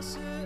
promises.